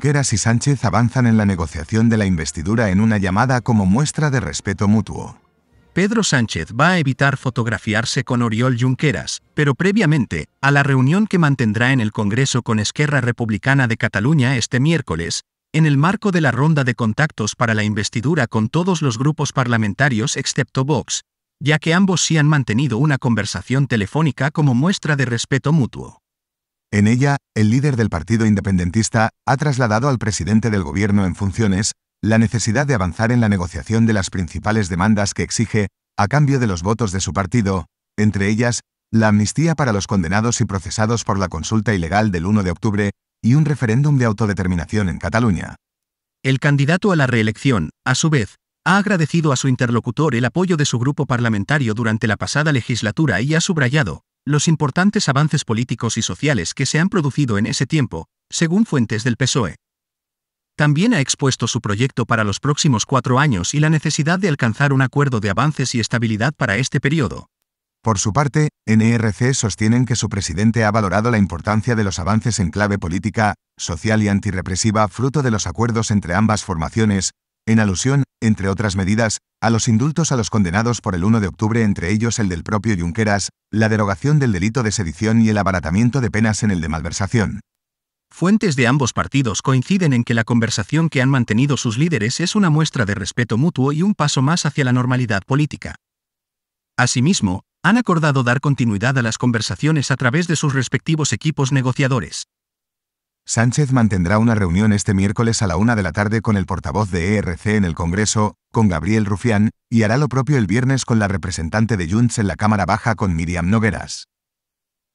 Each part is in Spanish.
Junqueras y Sánchez avanzan en la negociación de la investidura en una llamada como muestra de respeto mutuo. Pedro Sánchez va a evitar fotografiarse con Oriol Junqueras, pero previamente, a la reunión que mantendrá en el Congreso con Esquerra Republicana de Cataluña este miércoles, en el marco de la ronda de contactos para la investidura con todos los grupos parlamentarios excepto Vox, ya que ambos sí han mantenido una conversación telefónica como muestra de respeto mutuo. En ella, el líder del Partido Independentista ha trasladado al presidente del Gobierno en funciones la necesidad de avanzar en la negociación de las principales demandas que exige, a cambio de los votos de su partido, entre ellas, la amnistía para los condenados y procesados por la consulta ilegal del 1 de octubre y un referéndum de autodeterminación en Cataluña. El candidato a la reelección, a su vez, ha agradecido a su interlocutor el apoyo de su grupo parlamentario durante la pasada legislatura y ha subrayado los importantes avances políticos y sociales que se han producido en ese tiempo, según fuentes del PSOE. También ha expuesto su proyecto para los próximos cuatro años y la necesidad de alcanzar un acuerdo de avances y estabilidad para este periodo. Por su parte, NRC sostienen que su presidente ha valorado la importancia de los avances en clave política, social y antirrepresiva fruto de los acuerdos entre ambas formaciones, en alusión, entre otras medidas, a los indultos a los condenados por el 1 de octubre, entre ellos el del propio Junqueras, la derogación del delito de sedición y el abaratamiento de penas en el de malversación. Fuentes de ambos partidos coinciden en que la conversación que han mantenido sus líderes es una muestra de respeto mutuo y un paso más hacia la normalidad política. Asimismo, han acordado dar continuidad a las conversaciones a través de sus respectivos equipos negociadores. Sánchez mantendrá una reunión este miércoles a la una de la tarde con el portavoz de ERC en el Congreso, con Gabriel Rufián, y hará lo propio el viernes con la representante de Junts en la Cámara Baja con Miriam Nogueras.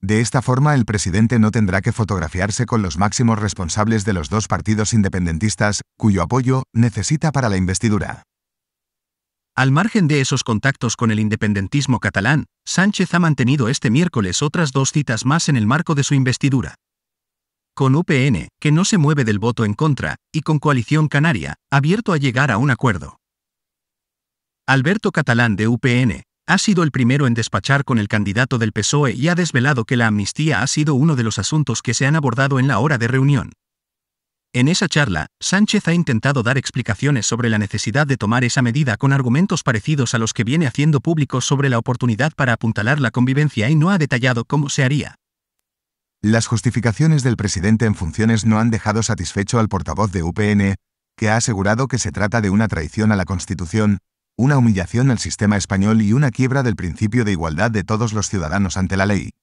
De esta forma, el presidente no tendrá que fotografiarse con los máximos responsables de los dos partidos independentistas, cuyo apoyo necesita para la investidura. Al margen de esos contactos con el independentismo catalán, Sánchez ha mantenido este miércoles otras dos citas más en el marco de su investidura. Con UPN, que no se mueve del voto en contra, y con Coalición Canaria, abierto a llegar a un acuerdo. Alberto Catalán de UPN, ha sido el primero en despachar con el candidato del PSOE y ha desvelado que la amnistía ha sido uno de los asuntos que se han abordado en la hora de reunión. En esa charla, Sánchez ha intentado dar explicaciones sobre la necesidad de tomar esa medida con argumentos parecidos a los que viene haciendo públicos sobre la oportunidad para apuntalar la convivencia y no ha detallado cómo se haría. Las justificaciones del presidente en funciones no han dejado satisfecho al portavoz de UPN, que ha asegurado que se trata de una traición a la Constitución, una humillación al sistema español y una quiebra del principio de igualdad de todos los ciudadanos ante la ley.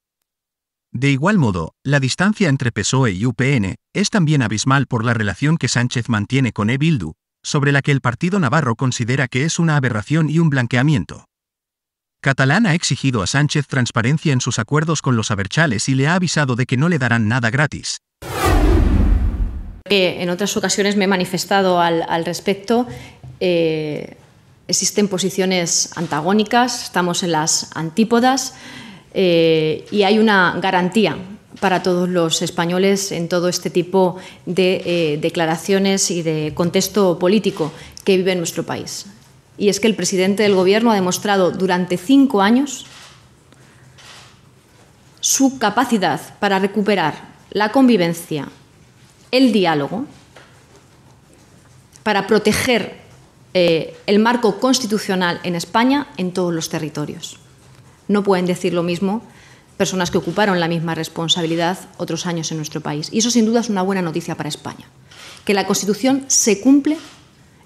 De igual modo, la distancia entre PSOE y UPN es también abismal por la relación que Sánchez mantiene con E. Bildu, sobre la que el partido navarro considera que es una aberración y un blanqueamiento. Catalán ha exigido a Sánchez transparencia en sus acuerdos con los aberchales y le ha avisado de que no le darán nada gratis. En otras ocasiones me he manifestado al, respecto. Eh, existen posiciones antagónicas, estamos en las antípodas. Eh, y hay una garantía para todos los españoles en todo este tipo de eh, declaraciones y de contexto político que vive nuestro país. Y es que el presidente del Gobierno ha demostrado durante cinco años su capacidad para recuperar la convivencia, el diálogo, para proteger eh, el marco constitucional en España en todos los territorios. No pueden decir lo mismo personas que ocuparon la misma responsabilidad otros años en nuestro país. Y eso sin duda es una buena noticia para España. Que la Constitución se cumple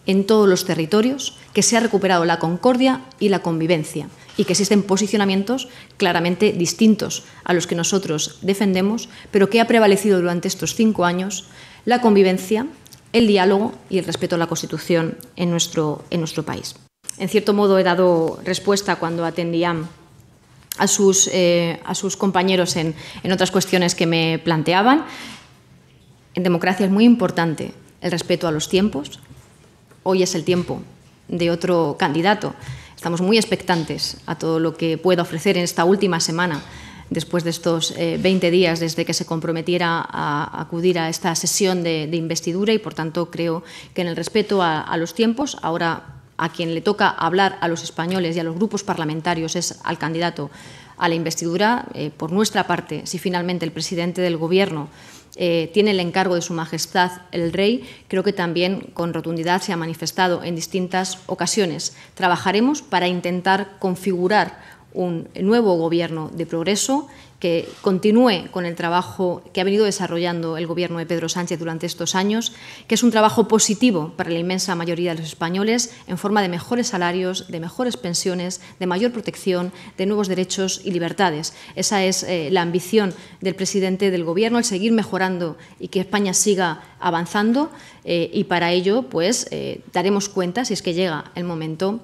en todos los territorios, que se ha recuperado la concordia y la convivencia y que existen posicionamientos claramente distintos a los que nosotros defendemos, pero que ha prevalecido durante estos cinco años la convivencia, el diálogo y el respeto a la Constitución en nuestro, país. En cierto modo he dado respuesta cuando atendían a sus, eh, a sus compañeros en otras cuestiones que me planteaban. En democracia es muy importante el respeto a los tiempos. Hoy es el tiempo de otro candidato. Estamos muy expectantes a todo lo que pueda ofrecer en esta última semana, después de estos 20 eh, días desde que se comprometiera a acudir a esta sesión de, investidura y, por tanto, creo que en el respeto a, a los tiempos, ahora a quien le toca hablar a los españoles y a los grupos parlamentarios es al candidato a la investidura. Eh, por nuestra parte, si finalmente el presidente del Gobierno eh, tiene el encargo de Su Majestad el Rey, creo que también con rotundidad se ha manifestado en distintas ocasiones. Trabajaremos para intentar configurar un nuevo gobierno de progreso que continúe con el trabajo que ha venido desarrollando el Gobierno de Pedro Sánchez durante estos años, que es un trabajo positivo para la inmensa mayoría de los españoles en forma de mejores salarios, de mejores pensiones, de mayor protección, de nuevos derechos y libertades. Esa es eh, la ambición del presidente del Gobierno, el seguir mejorando y que España siga avanzando eh, y para ello pues eh, daremos cuenta, si es que llega el momento,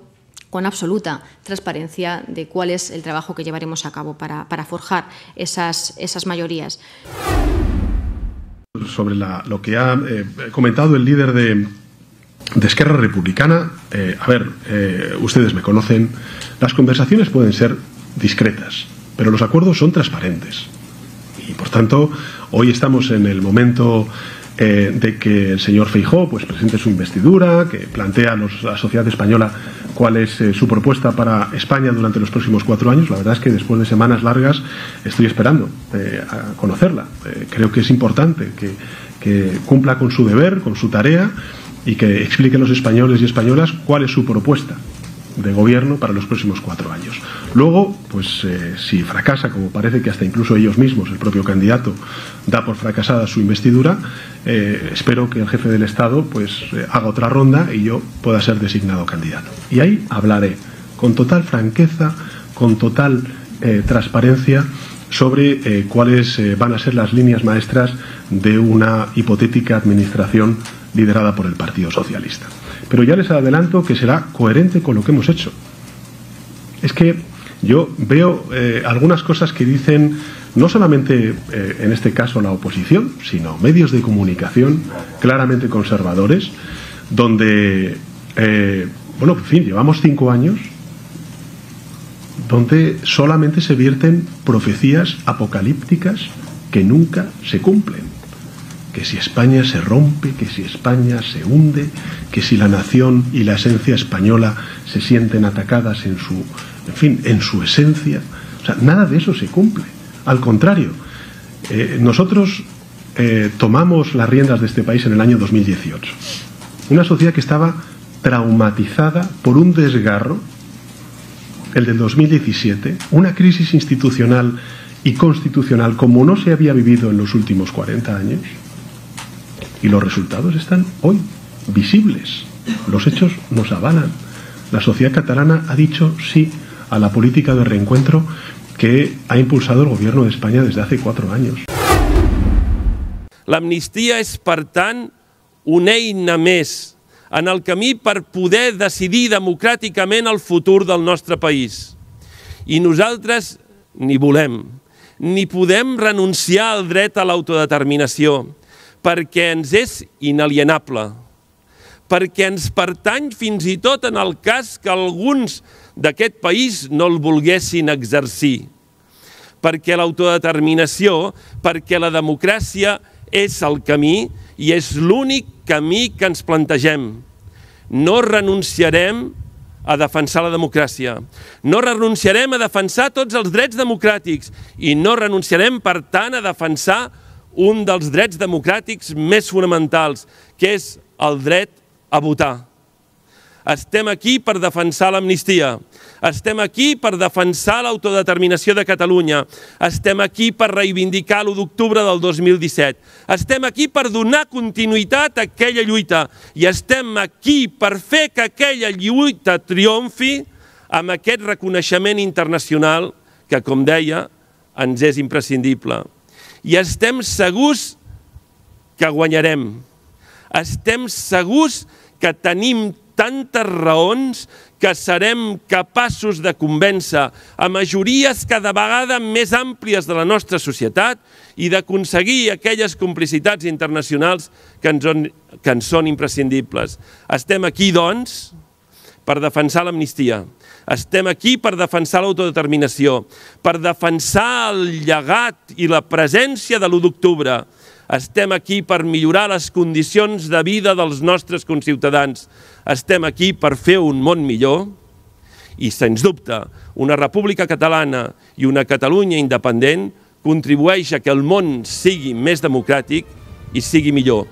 con absoluta transparencia de cuál es el trabajo que llevaremos a cabo para, forjar esas, esas mayorías. Sobre lo que ha eh, comentado el líder de, de Esquerra Republicana, eh, a ver, eh, ustedes me conocen, las conversaciones pueden ser discretas, pero los acuerdos son transparentes. Y por tanto, hoy estamos en el momento eh, de que el señor Feijó pues, presente su investidura, que plantea a la sociedad española cuál es eh, su propuesta para España durante los próximos cuatro años. La verdad es que después de semanas largas estoy esperando eh, a conocerla. Creo que es importante que cumpla con su deber, con su tarea y que explique a los españoles y españolas cuál es su propuesta de gobierno para los próximos cuatro años. Luego, pues eh, si fracasa, como parece que hasta incluso ellos mismos, el propio candidato, da por fracasada su investidura, eh, espero que el jefe del Estado pues eh, haga otra ronda y yo pueda ser designado candidato. Y ahí hablaré con total franqueza, con total transparencia sobre cuáles van a ser las líneas maestras de una hipotética administración liderada por el Partido Socialista. Pero ya les adelanto que será coherente con lo que hemos hecho. Es que yo veo eh, algunas cosas que dicen no solamente eh, en este caso la oposición, sino medios de comunicación claramente conservadores, donde, eh, bueno, en fin, llevamos cinco años donde solamente se vierten profecías apocalípticas que nunca se cumplen. Que si España se rompe, que si España se hunde, que si la nación y la esencia española se sienten atacadas en su, en fin, en su esencia. O sea, nada de eso se cumple. Al contrario, eh, nosotros eh, tomamos las riendas de este país en el año 2018. Una sociedad que estaba traumatizada por un desgarro el del 2017, una crisis institucional y constitucional como no se había vivido en los últimos 40 años. Y los resultados están hoy visibles. Los hechos nos avalan. La sociedad catalana ha dicho sí a la política de reencuentro que ha impulsado el gobierno de España desde hace cuatro años. L'amnistia és, per tant, una eina més en el camí per poder decidir democràticament el futur del nostre país. I nosaltres ni volem, ni podem renunciar al dret a l'autodeterminació, perquè ens és inalienable, perquè ens pertany fins i tot en el cas que alguns d'aquest país no el volguessin exercir. Perquè l'autodeterminació, perquè la democràcia és el camí i és l'únic camí que ens plantegem. No renunciarem a defensar la democràcia. No renunciarem a defensar tots els drets democràtics i no renunciarem, per tant, a defensar un dels drets democràtics més fonamentals, que és el dret a votar. Estem aquí per defensar l'amnistia. Estem aquí per defensar l'autodeterminació de Catalunya. Estem aquí per reivindicar l'1 d'octubre del 2017. Estem aquí per donar continuïtat a aquella lluita. I estem aquí per fer que aquella lluita triomfi amb aquest reconeixement internacional que, com deia, ens és imprescindible. I estem segurs que guanyarem. Estem segurs que tenim tantes raons que serem capaços de convèncer a majories cada vegada més àmplies de la nostra societat i d'aconseguir aquelles complicitats internacionals que ens, on, que ens són imprescindibles. Estem aquí, doncs, per defensar l'amnistia. Estem aquí per defensar l'autodeterminació, per defensar el llegat i la presència de l'1 d'octubre, estem aquí per millorar les condicions de vida dels nostres conciutadans. Estem aquí per fer un món millor i, sens dubte, una república catalana i una Catalunya independent contribueix a que el món sigui més democràtic i sigui millor.